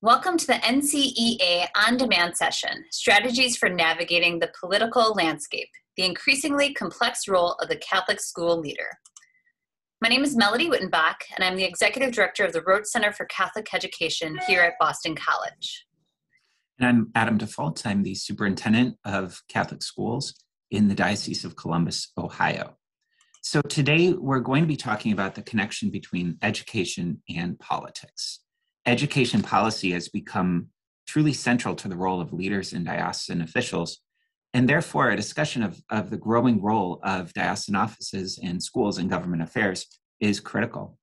Welcome to the NCEA On Demand session Strategies for Navigating the Political Landscape The Increasingly Complex Role of the Catholic School Leader. My name is Melodie Wyttenbach, and I'm the Executive Director of the Roche Center for Catholic Education here at Boston College. And I'm Adam Dufault. I'm the Superintendent of Catholic Schools in the Diocese of Columbus, Ohio. So today we're going to be talking about the connection between education and politics education policy has become truly central to the role of leaders and diocesan officials, and therefore a discussion of, of the growing role of diocesan offices and schools in government affairs is critical.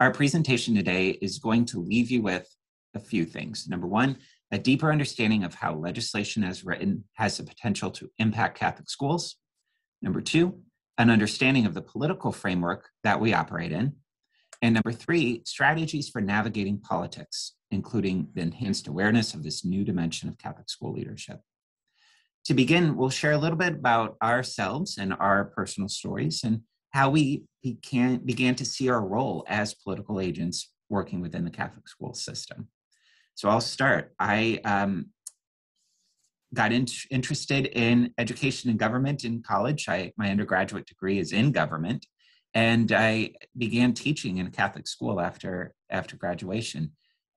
Our presentation today is going to leave you with a few things. Number one, a deeper understanding of how legislation as written has the potential to impact Catholic schools. Number two, an understanding of the political framework that we operate in. And number three, strategies for navigating politics, including the enhanced awareness of this new dimension of Catholic school leadership. To begin, we'll share a little bit about ourselves and our personal stories and how we began, began to see our role as political agents working within the Catholic school system. So I'll start. I um, got in, interested in education and government in college. I, my undergraduate degree is in government, and I began teaching in a Catholic school after after graduation,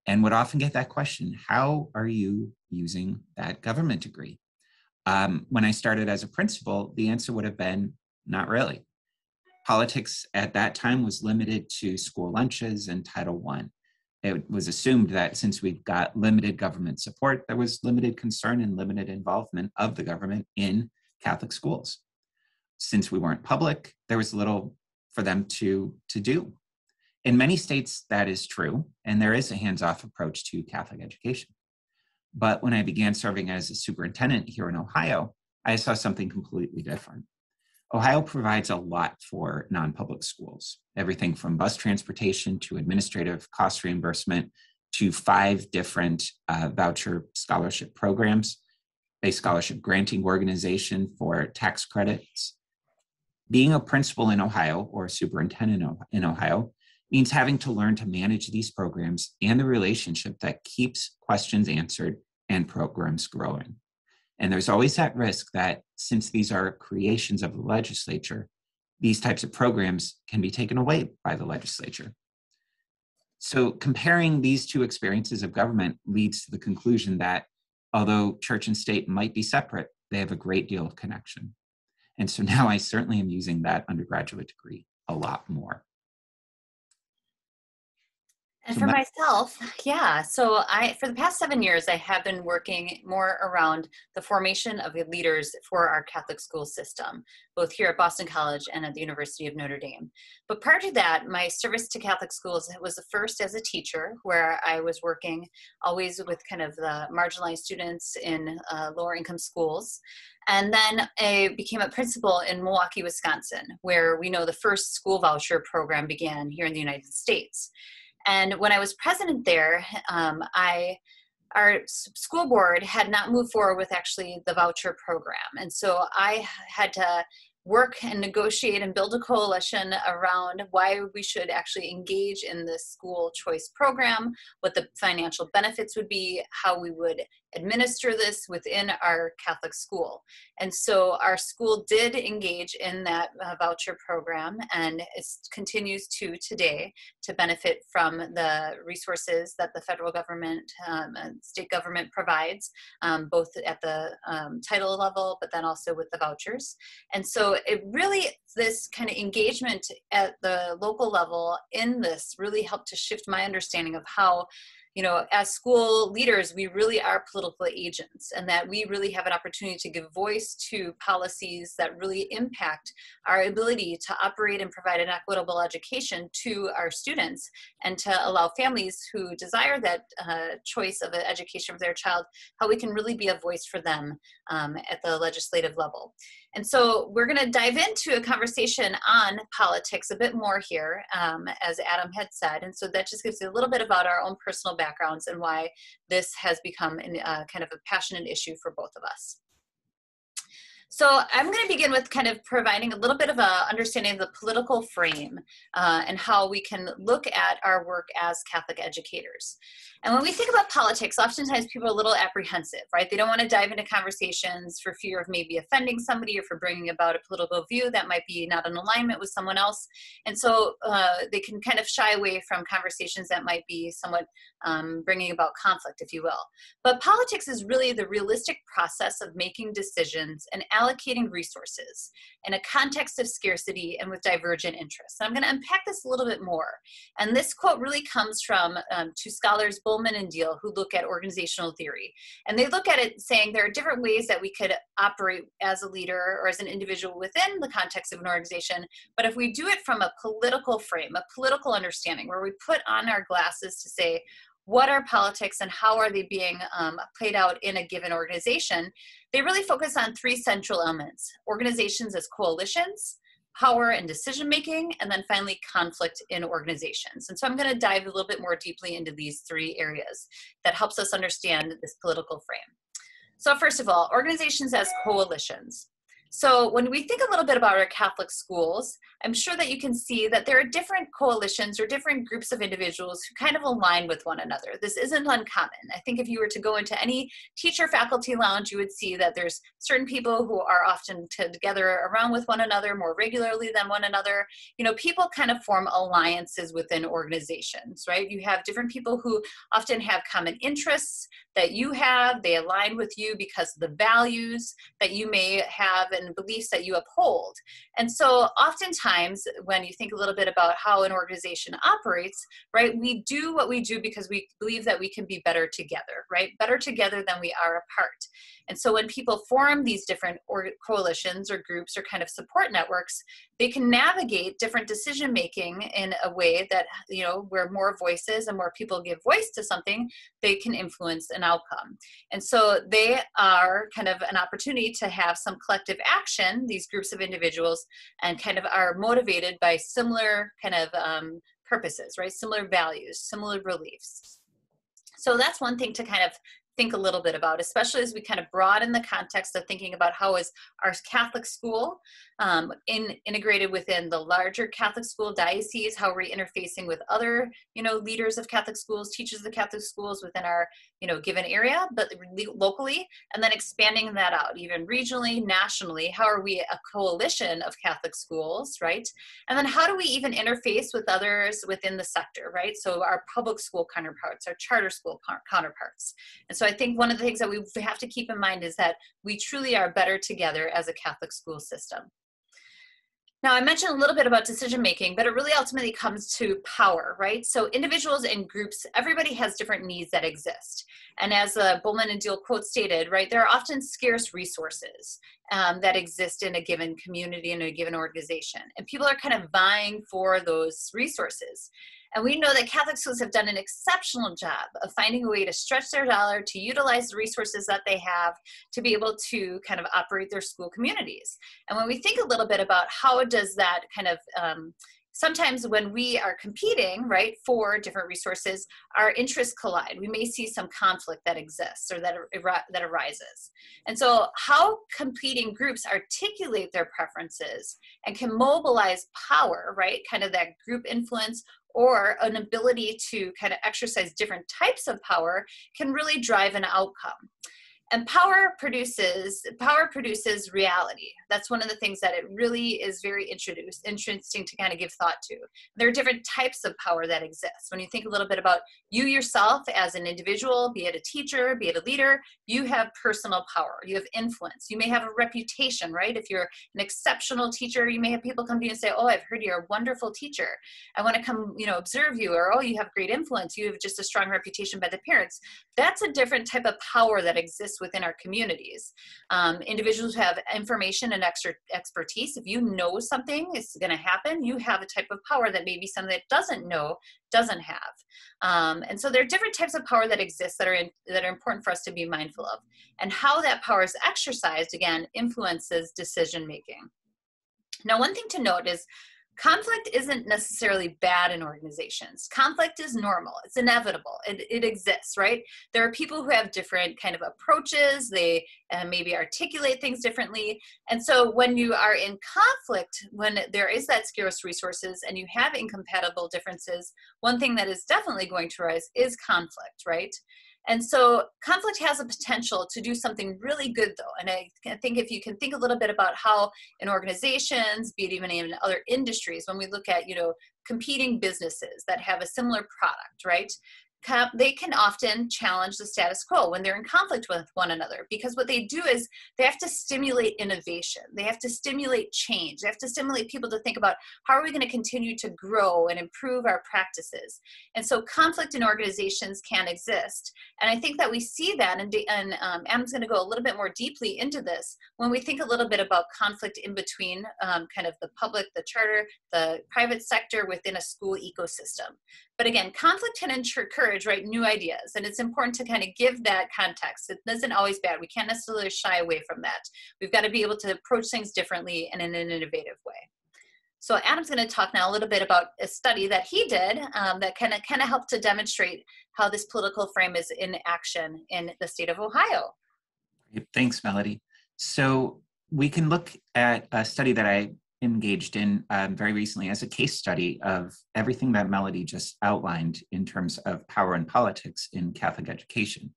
and would often get that question: How are you using that government degree? Um, when I started as a principal, the answer would have been not really. Politics at that time was limited to school lunches and Title I. It was assumed that since we've got limited government support, there was limited concern and limited involvement of the government in Catholic schools. Since we weren't public, there was little for them to, to do. In many states, that is true, and there is a hands off approach to Catholic education. But when I began serving as a superintendent here in Ohio, I saw something completely different. Ohio provides a lot for non public schools everything from bus transportation to administrative cost reimbursement to five different uh, voucher scholarship programs, a scholarship granting organization for tax credits, being a principal in Ohio or a superintendent in Ohio means having to learn to manage these programs and the relationship that keeps questions answered and programs growing. And there's always that risk that since these are creations of the legislature, these types of programs can be taken away by the legislature. So, comparing these two experiences of government leads to the conclusion that although church and state might be separate, they have a great deal of connection. And so now I certainly am using that undergraduate degree a lot more. And for myself, yeah. So I, for the past seven years, I have been working more around the formation of leaders for our Catholic school system, both here at Boston College and at the University of Notre Dame. But prior to that, my service to Catholic schools was the first as a teacher, where I was working always with kind of the marginalized students in uh, lower income schools. And then I became a principal in Milwaukee, Wisconsin, where we know the first school voucher program began here in the United States. And when I was president there, um, I our school board had not moved forward with actually the voucher program, and so I had to work and negotiate and build a coalition around why we should actually engage in this school choice program, what the financial benefits would be, how we would administer this within our Catholic school. And so our school did engage in that uh, voucher program and it continues to today to benefit from the resources that the federal government um, and state government provides, um, both at the um, title level, but then also with the vouchers. And so it really, this kind of engagement at the local level in this really helped to shift my understanding of how you know, as school leaders, we really are political agents and that we really have an opportunity to give voice to policies that really impact our ability to operate and provide an equitable education to our students and to allow families who desire that uh, choice of an education for their child, how we can really be a voice for them um, at the legislative level. And so we're going to dive into a conversation on politics a bit more here, um, as Adam had said. And so that just gives you a little bit about our own personal backgrounds and why this has become an, uh, kind of a passionate issue for both of us. So I'm going to begin with kind of providing a little bit of a understanding of the political frame uh, and how we can look at our work as Catholic educators. And when we think about politics, oftentimes people are a little apprehensive, right? They don't want to dive into conversations for fear of maybe offending somebody or for bringing about a political view that might be not in alignment with someone else. And so uh, they can kind of shy away from conversations that might be somewhat um, bringing about conflict, if you will. But politics is really the realistic process of making decisions and allocating resources in a context of scarcity and with divergent interests. And I'm going to unpack this a little bit more. And this quote really comes from um, two scholars, Bolman and Deal, who look at organizational theory. And they look at it saying there are different ways that we could operate as a leader or as an individual within the context of an organization. But if we do it from a political frame, a political understanding, where we put on our glasses to say, what are politics and how are they being um, played out in a given organization, they really focus on three central elements organizations as coalitions, power and decision making, and then finally conflict in organizations. And so I'm going to dive a little bit more deeply into these three areas that helps us understand this political frame. So, first of all, organizations as coalitions. So when we think a little bit about our Catholic schools, I'm sure that you can see that there are different coalitions or different groups of individuals who kind of align with one another. This isn't uncommon. I think if you were to go into any teacher faculty lounge, you would see that there's certain people who are often together around with one another more regularly than one another. You know, people kind of form alliances within organizations, right? You have different people who often have common interests that you have, they align with you because of the values that you may have and beliefs that you uphold. And so, oftentimes, when you think a little bit about how an organization operates, right, we do what we do because we believe that we can be better together, right? Better together than we are apart. And so, when people form these different or coalitions or groups or kind of support networks, they can navigate different decision making in a way that, you know, where more voices and more people give voice to something, they can influence an outcome. And so, they are kind of an opportunity to have some collective action, these groups of individuals, and kind of are motivated by similar kind of um, purposes, right? Similar values, similar beliefs. So that's one thing to kind of think a little bit about, especially as we kind of broaden the context of thinking about how is our Catholic school um, in, integrated within the larger Catholic school diocese, how are we interfacing with other, you know, leaders of Catholic schools, teachers of the Catholic schools within our, you know, given area, but locally, and then expanding that out, even regionally, nationally, how are we a coalition of Catholic schools, right? And then how do we even interface with others within the sector, right? So our public school counterparts, our charter school counterparts. And so I think one of the things that we have to keep in mind is that we truly are better together as a Catholic school system. Now, I mentioned a little bit about decision making, but it really ultimately comes to power, right? So, individuals and groups, everybody has different needs that exist. And as uh, Bolman and Deal quote stated, right, there are often scarce resources um, that exist in a given community, in a given organization. And people are kind of vying for those resources. And we know that Catholic schools have done an exceptional job of finding a way to stretch their dollar, to utilize the resources that they have to be able to kind of operate their school communities. And when we think a little bit about how does that kind of um, sometimes when we are competing right for different resources our interests collide we may see some conflict that exists or that that arises and so how competing groups articulate their preferences and can mobilize power right kind of that group influence or an ability to kind of exercise different types of power can really drive an outcome and power produces power produces reality. That's one of the things that it really is very introduced, interesting to kind of give thought to. There are different types of power that exist. When you think a little bit about you yourself as an individual be it a teacher be it a leader you have personal power you have influence. You may have a reputation right? If you're an exceptional teacher you may have people come to you and say oh i've heard you're a wonderful teacher. I want to come you know observe you or oh you have great influence. You have just a strong reputation by the parents. That's a different type of power that exists within our communities. Um, individuals have information and extra expertise. If you know something is going to happen, you have a type of power that maybe someone that doesn't know doesn't have. Um, and so there are different types of power that exist that are in, that are important for us to be mindful of. And how that power is exercised again influences decision making. Now, one thing to note is conflict isn't necessarily bad in organizations. Conflict is normal. It's inevitable. It, it exists right? There are people who have different kind of approaches. They uh, maybe articulate things differently. And so when you are in conflict when there is that scarce resources and you have incompatible differences one thing that is definitely going to rise is conflict right and so conflict has a potential to do something really good though. And I think if you can think a little bit about how in organizations, be it even in other industries, when we look at, you know, competing businesses that have a similar product, right? They can often challenge the status quo when they're in conflict with one another because what they do is they have to stimulate innovation. They have to stimulate change. They have to stimulate people to think about how are we going to continue to grow and improve our practices? And so conflict in organizations can exist. And i think that we see that and, and um, adam's going to go a little bit more deeply into this when we think a little bit about conflict in between um, kind of the public the charter the private sector within a school ecosystem but again, conflict can encourage right new ideas, and it's important to kind of give that context. It isn't always bad. We can't necessarily shy away from that. We've got to be able to approach things differently and in an innovative way. So Adam's going to talk now a little bit about a study that he did um, that kind of kind of helped to demonstrate how this political frame is in action in the state of Ohio. Thanks, Melodie. So we can look at a study that I engaged in um, very recently as a case study of everything that Melodie just outlined in terms of power and politics in Catholic education.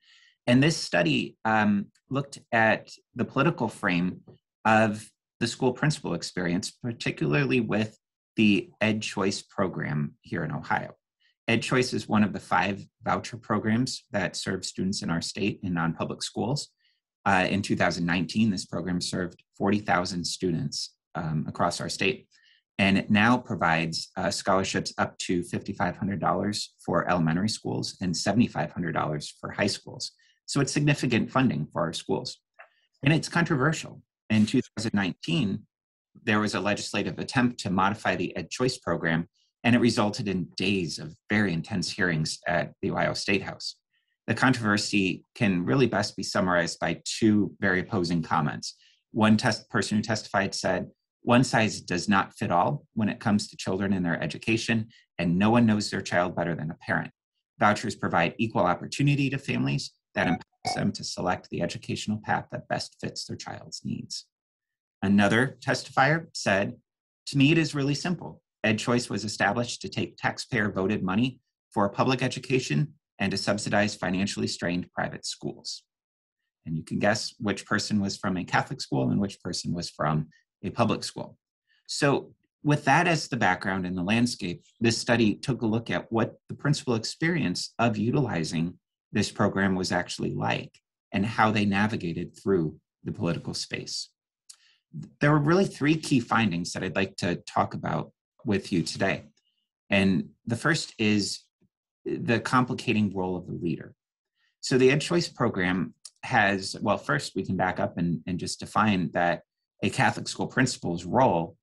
And this study um, looked at the political frame of the school principal experience, particularly with the EdChoice program here in Ohio. EdChoice is one of the five voucher programs that serve students in our state in non public schools. Uh, in 2019, this program served 40,000 students um, across our state. And it now provides uh, scholarships up to $5,500 for elementary schools and $7,500 for high schools. So it's significant funding for our schools. And it's controversial. In 2019, there was a legislative attempt to modify the EdChoice program, and it resulted in days of very intense hearings at the Ohio State House. The controversy can really best be summarized by two very opposing comments. One test person who testified said, one size does not fit all when it comes to children and their education, and no one knows their child better than a parent. Vouchers provide equal opportunity to families that empowers them to select the educational path that best fits their child's needs. Another testifier said, To me, it is really simple. EdChoice was established to take taxpayer voted money for public education and to subsidize financially strained private schools. And you can guess which person was from a Catholic school and which person was from a public school. So, with that as the background and the landscape, this study took a look at what the principal experience of utilizing this program was actually like and how they navigated through the political space. There were really three key findings that I'd like to talk about with you today. And the first is the complicating role of the leader. So, the EdChoice program has, well, first we can back up and, and just define that a Catholic school principal's role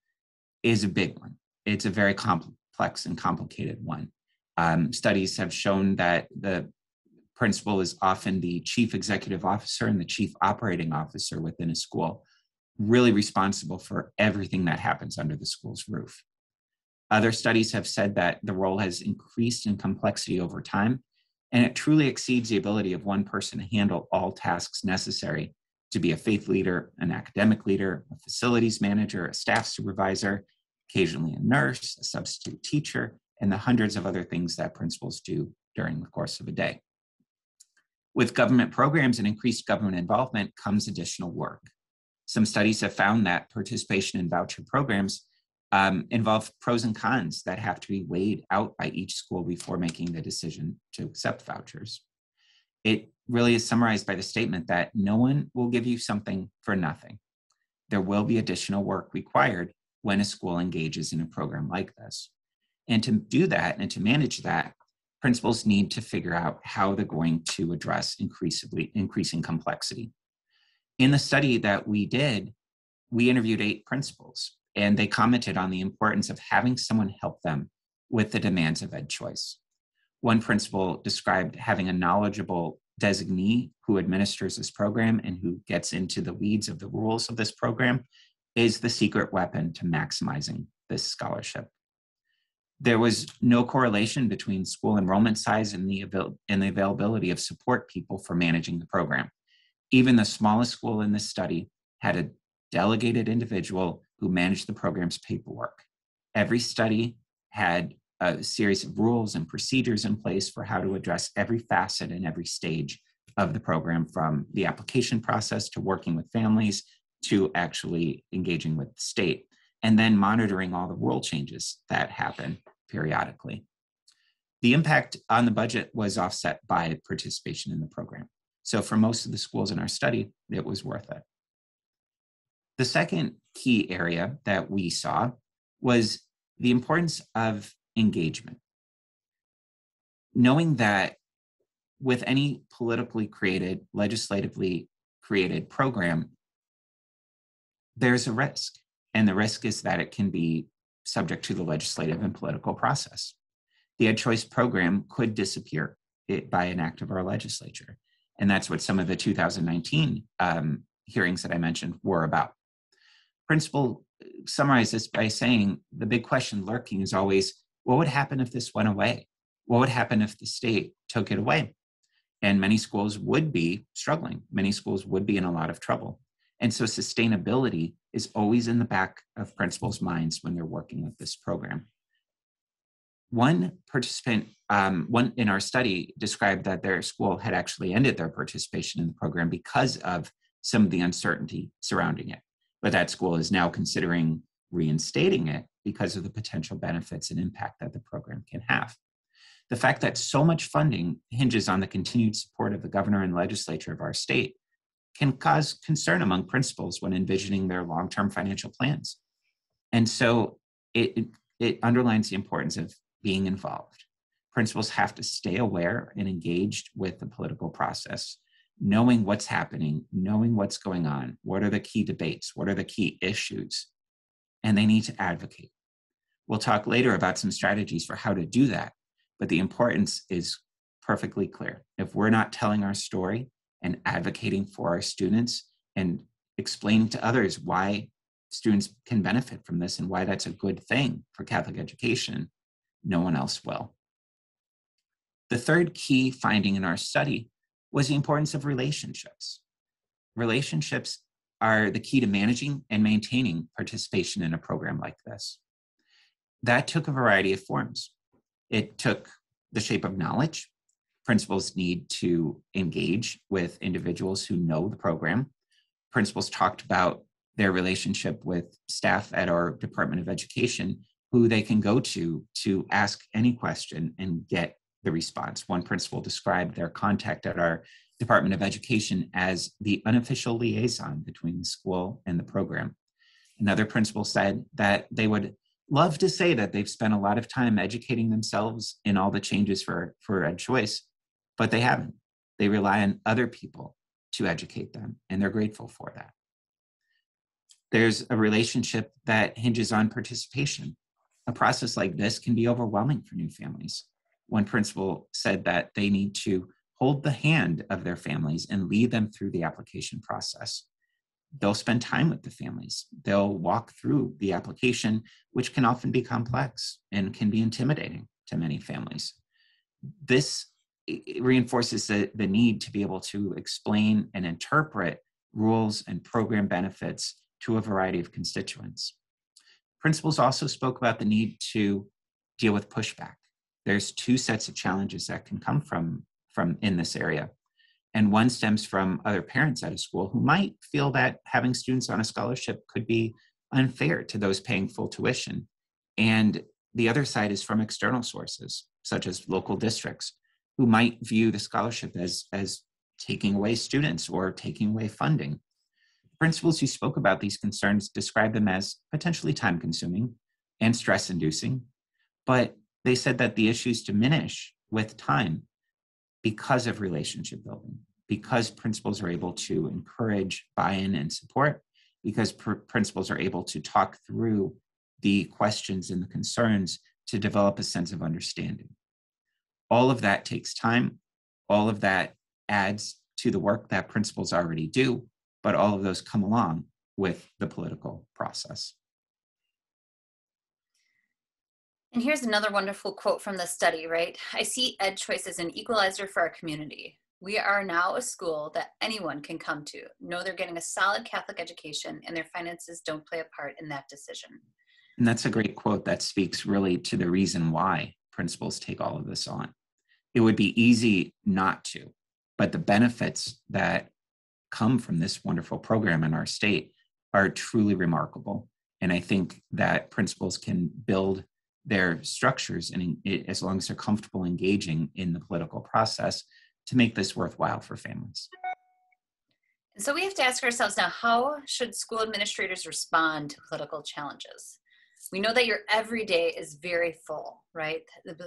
is a big one. It's a very complex and complicated one. Um, studies have shown that the principal is often the chief executive officer and the chief operating officer within a school, really responsible for everything that happens under the school's roof. Other studies have said that the role has increased in complexity over time, and it truly exceeds the ability of one person to handle all tasks necessary to be a faith leader, an academic leader, a facilities manager, a staff supervisor, occasionally a nurse, a substitute teacher, and the hundreds of other things that principals do during the course of a day. With government programs and increased government involvement comes additional work. Some studies have found that participation in voucher programs um, involve pros and cons that have to be weighed out by each school before making the decision to accept vouchers. It really is summarized by the statement that no one will give you something for nothing. There will be additional work required when a school engages in a program like this. And to do that and to manage that, principals need to figure out how they're going to address increasingly increasing complexity. In the study that we did, we interviewed eight principals, and they commented on the importance of having someone help them with the demands of EdChoice. One principal described having a knowledgeable designee who administers this program and who gets into the weeds of the rules of this program is the secret weapon to maximizing this scholarship. There was no correlation between school enrollment size and the, avail- and the availability of support people for managing the program. Even the smallest school in this study had a delegated individual who managed the program's paperwork. Every study had a series of rules and procedures in place for how to address every facet and every stage of the program from the application process to working with families to actually engaging with the state and then monitoring all the rule changes that happen periodically. The impact on the budget was offset by participation in the program. So for most of the schools in our study, it was worth it. The second key area that we saw was the importance of engagement. Knowing that with any politically created, legislatively created program, there's a risk. And the risk is that it can be subject to the legislative and political process. The EdChoice program could disappear by an act of our legislature. And that's what some of the 2019 um, hearings that I mentioned were about. Principal summarizes by saying the big question lurking is always what would happen if this went away? What would happen if the state took it away? And many schools would be struggling. Many schools would be in a lot of trouble. And so sustainability is always in the back of principals' minds when they're working with this program. One participant, um, one in our study, described that their school had actually ended their participation in the program because of some of the uncertainty surrounding it. But that school is now considering reinstating it because of the potential benefits and impact that the program can have. The fact that so much funding hinges on the continued support of the governor and legislature of our state can cause concern among principals when envisioning their long term financial plans. And so it, it, it underlines the importance of being involved. Principals have to stay aware and engaged with the political process, knowing what's happening, knowing what's going on, what are the key debates, what are the key issues, and they need to advocate. We'll talk later about some strategies for how to do that, but the importance is perfectly clear. If we're not telling our story and advocating for our students and explaining to others why students can benefit from this and why that's a good thing for Catholic education, no one else will. The third key finding in our study was the importance of relationships. Relationships are the key to managing and maintaining participation in a program like this. That took a variety of forms. It took the shape of knowledge. Principals need to engage with individuals who know the program. Principals talked about their relationship with staff at our Department of Education, who they can go to to ask any question and get the response. One principal described their contact at our Department of Education as the unofficial liaison between the school and the program. Another principal said that they would love to say that they've spent a lot of time educating themselves in all the changes for, for EdChoice, but they haven't. They rely on other people to educate them, and they're grateful for that. There's a relationship that hinges on participation. A process like this can be overwhelming for new families. One principal said that they need to hold the hand of their families and lead them through the application process. They'll spend time with the families. They'll walk through the application, which can often be complex and can be intimidating to many families. This reinforces the, the need to be able to explain and interpret rules and program benefits to a variety of constituents. Principals also spoke about the need to deal with pushback. There's two sets of challenges that can come from from in this area. And one stems from other parents at a school who might feel that having students on a scholarship could be unfair to those paying full tuition. And the other side is from external sources, such as local districts, who might view the scholarship as, as taking away students or taking away funding. Principals who spoke about these concerns described them as potentially time consuming and stress inducing, but they said that the issues diminish with time because of relationship building, because principals are able to encourage buy in and support, because pr- principals are able to talk through the questions and the concerns to develop a sense of understanding. All of that takes time. All of that adds to the work that principals already do, but all of those come along with the political process. And here's another wonderful quote from the study, right? I see EdChoice as an equalizer for our community. We are now a school that anyone can come to, know they're getting a solid Catholic education, and their finances don't play a part in that decision. And that's a great quote that speaks really to the reason why principals take all of this on. It would be easy not to, but the benefits that come from this wonderful program in our state are truly remarkable. And I think that principals can build their structures and as long as they're comfortable engaging in the political process to make this worthwhile for families. So we have to ask ourselves now how should school administrators respond to political challenges? We know that your everyday is very full, right?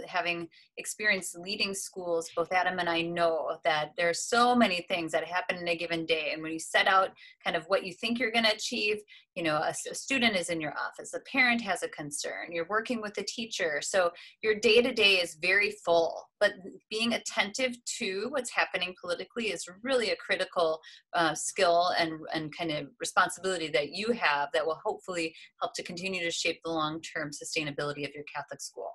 Having experienced leading schools, both Adam and I know that there are so many things that happen in a given day. And when you set out kind of what you think you're going to achieve, you know, a, a student is in your office, a parent has a concern, you're working with a teacher. So your day to day is very full but being attentive to what's happening politically is really a critical uh, skill and, and kind of responsibility that you have that will hopefully help to continue to shape the long-term sustainability of your Catholic school.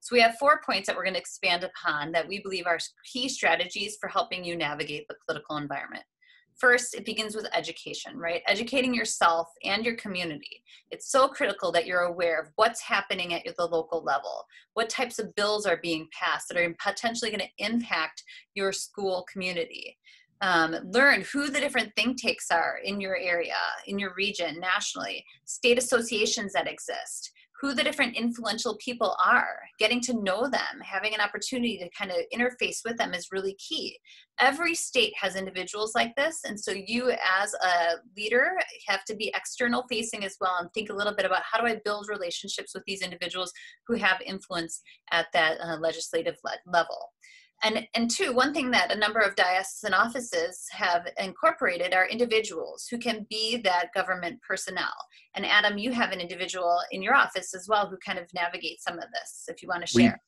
So we have four points that we're going to expand upon that we believe are key strategies for helping you navigate the political environment. First, it begins with education, right? Educating yourself and your community. It's so critical that you're aware of what's happening at the local level, what types of bills are being passed that are potentially going to impact your school community. Um, learn who the different think tanks are in your area, in your region, nationally, state associations that exist who the different influential people are, getting to know them, having an opportunity to kind of interface with them is really key. Every state has individuals like this, and so you as a leader have to be external facing as well and think a little bit about how do I build relationships with these individuals who have influence at that uh, legislative le- level. And, and two, one thing that a number of diocesan offices have incorporated are individuals who can be that government personnel. And Adam, you have an individual in your office as well who kind of navigates some of this, if you want to share.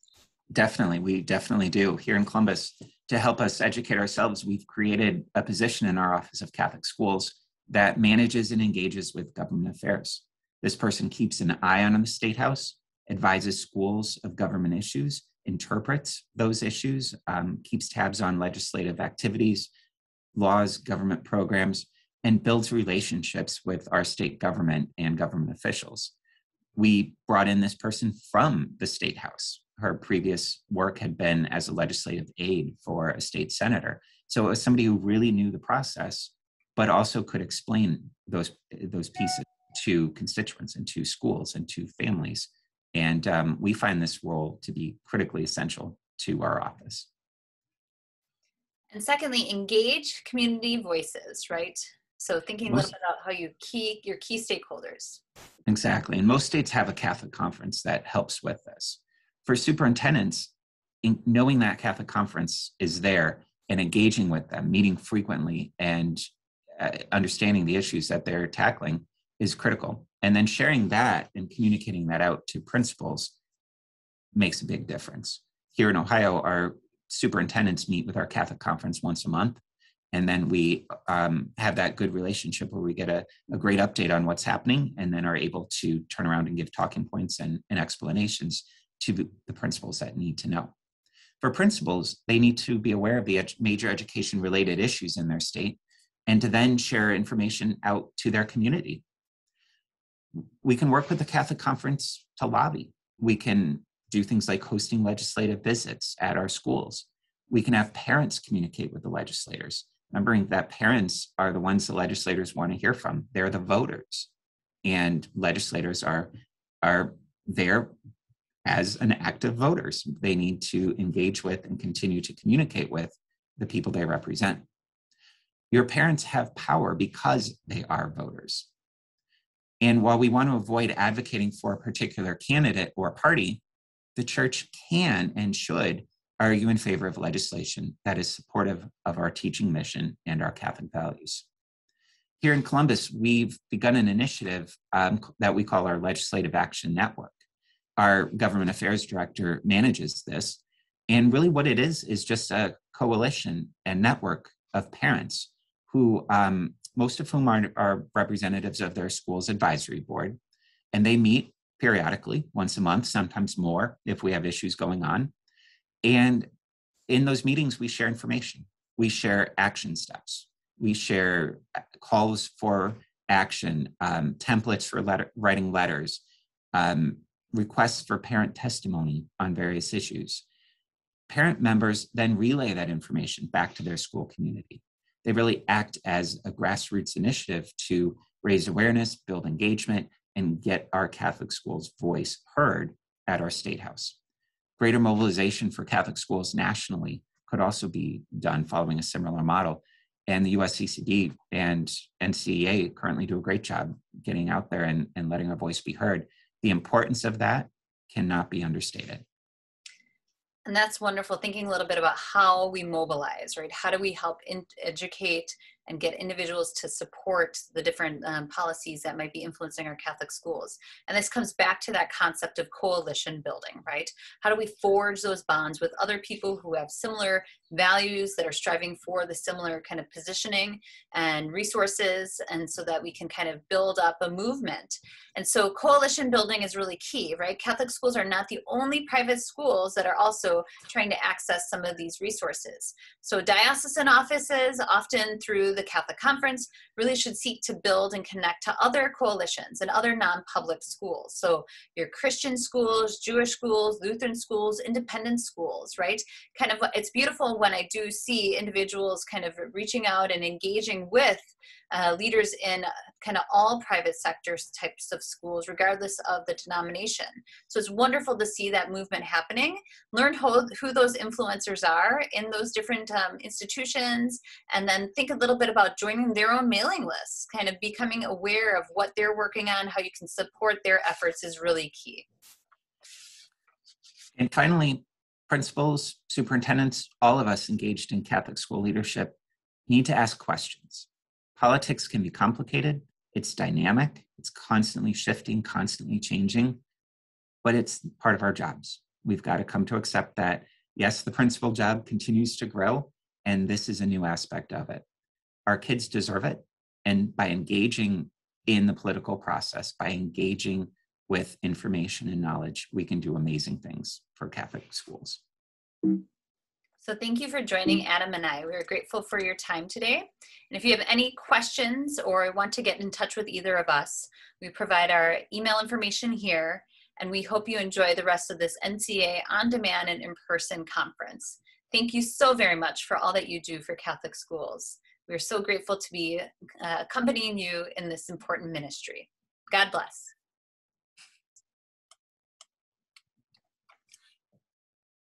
We, definitely, we definitely do. Here in Columbus, to help us educate ourselves, we've created a position in our Office of Catholic Schools that manages and engages with government affairs. This person keeps an eye on the State House, advises schools of government issues, interprets those issues, um, keeps tabs on legislative activities, laws, government programs, and builds relationships with our state government and government officials. We brought in this person from the state house. Her previous work had been as a legislative aide for a state senator. So it was somebody who really knew the process, but also could explain those, those pieces to constituents and to schools and to families and um, we find this role to be critically essential to our office. And secondly, engage community voices, right? So thinking most, a little bit about how you key your key stakeholders. Exactly. And most states have a Catholic conference that helps with this. For superintendents, knowing that Catholic conference is there and engaging with them, meeting frequently and uh, understanding the issues that they're tackling is critical. And then sharing that and communicating that out to principals makes a big difference. Here in Ohio, our superintendents meet with our Catholic conference once a month. And then we um, have that good relationship where we get a, a, great update on what's happening and then are able to turn around and give talking points and, and explanations to the principals that need to know. For principals, they need to be aware of the ed- major education related issues in their state and to then share information out to their community we can work with the Catholic Conference to lobby. We can do things like hosting legislative visits at our schools. We can have parents communicate with the legislators, remembering that parents are the ones the legislators want to hear from. They're the voters, and legislators are are there as an active voters. They need to engage with and continue to communicate with the people they represent. Your parents have power because they are voters. And while we want to avoid advocating for a particular candidate or party, the church can and should argue in favor of legislation that is supportive of our teaching mission and our Catholic values. Here in Columbus, we've begun an initiative um, that we call our Legislative Action Network. Our government affairs director manages this. And really, what it is, is just a coalition and network of parents who um, most of whom are, are representatives of their school's advisory board. And they meet periodically, once a month, sometimes more if we have issues going on. And in those meetings, we share information, we share action steps, we share uh, calls for action, um, templates for letter, writing letters, um, requests for parent testimony on various issues. Parent members then relay that information back to their school community. They really act as a grassroots initiative to raise awareness, build engagement, and get our Catholic schools' voice heard at our state house. Greater mobilization for Catholic schools nationally could also be done following a similar model. And the USCCB and NCEA currently do a great job getting out there and, and letting our voice be heard. The importance of that cannot be understated. And that's wonderful. Thinking a little bit about how we mobilize, right? How do we help in- educate and get individuals to support the different um, policies that might be influencing our Catholic schools. And this comes back to that concept of coalition building, right? How do we forge those bonds with other people who have similar values that are striving for the similar kind of positioning and resources, and so that we can kind of build up a movement. And so coalition building is really key, right? Catholic schools are not the only private schools that are also trying to access some of these resources. So diocesan offices, often through the Catholic Conference, really should seek to build and connect to other coalitions and other non public schools. So, your Christian schools, Jewish schools, Lutheran schools, independent schools, right? Kind of, it's beautiful when I do see individuals kind of reaching out and engaging with uh, leaders in kind of all private sectors types of schools, regardless of the denomination. So it's wonderful to see that movement happening. Learn who, who those influencers are in those different um, institutions, and then think a little bit about joining their own mailing lists. Kind of becoming aware of what they're working on, how you can support their efforts is really key. And finally, principals, superintendents, all of us engaged in Catholic school leadership need to ask questions. Politics can be complicated, it's dynamic, it's constantly shifting, constantly changing, but it's part of our jobs. We've got to come to accept that, yes, the principal job continues to grow, and this is a new aspect of it. Our kids deserve it. And by engaging in the political process, by engaging with information and knowledge, we can do amazing things for Catholic schools. So thank you for joining Adam and I. We are grateful for your time today. And if you have any questions or want to get in touch with either of us, we provide our email information here. And we hope you enjoy the rest of this NCA on demand and in person conference. Thank you so very much for all that you do for Catholic schools. We're so grateful to be uh, accompanying you in this important ministry. God bless.